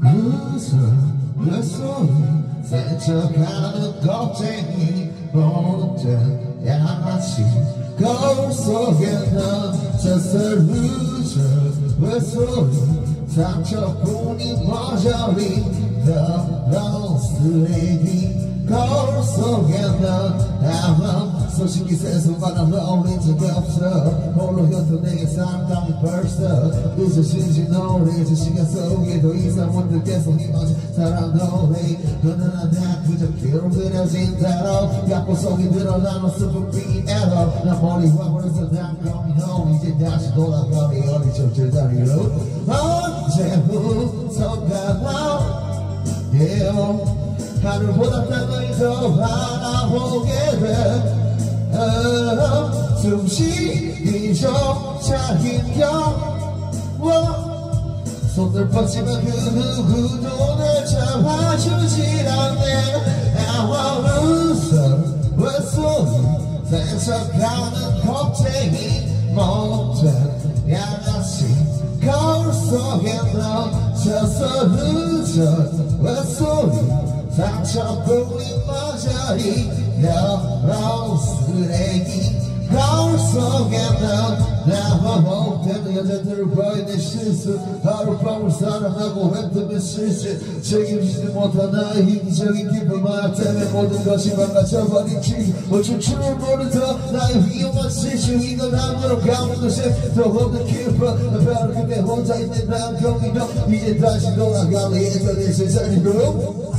무슨 내 소리 스쳐가는 겁쟁이 모든 양아치 거울 속에 던져서 루저 왜 소리 상처뿐인 머저리 더러운 쓰레기 거울 속에 넌 아무 소식이 세수만한 어울린 적이 없어 홀로 곁도 내게 상담이 벌써 늦어진지 노래 저 시간 속에 더 이상 문득 계속 힘없이 사랑 노래 너는 나 그저 귀로 그려진 대로 약보 속에 드러나는 슬픈 비에러 나 머리 화버려서 난 coming home 이제 다시 돌아가리 어리 적절 다리로 언제부터가 yeah. 하늘보다 땅을 더 바라보게 돼. 어, 숨쉬기 조차 힘겨워 손을 뻗지만 그 누구도 날 잡아주질 않네 loser 왜 손이 뺏어가는 겁쟁이 못된 양아치 거울 속에 넌져서 늦어 왜 소리 상처뿐인 머저리 여러 쓰레기 속에 넌 나와 실실 책임지지 못한 나의 이기적인 기쁨. 말 때문에 모든 것이 망가져버린 지. 어쩔 줄을 모르던 나의 위험한 실수. 이건 아무로 가는 것이 더 없는 기쁨 바로 그때 혼자 있는 난 경이 너 이제 다시 돌아가는 예전의 세상이로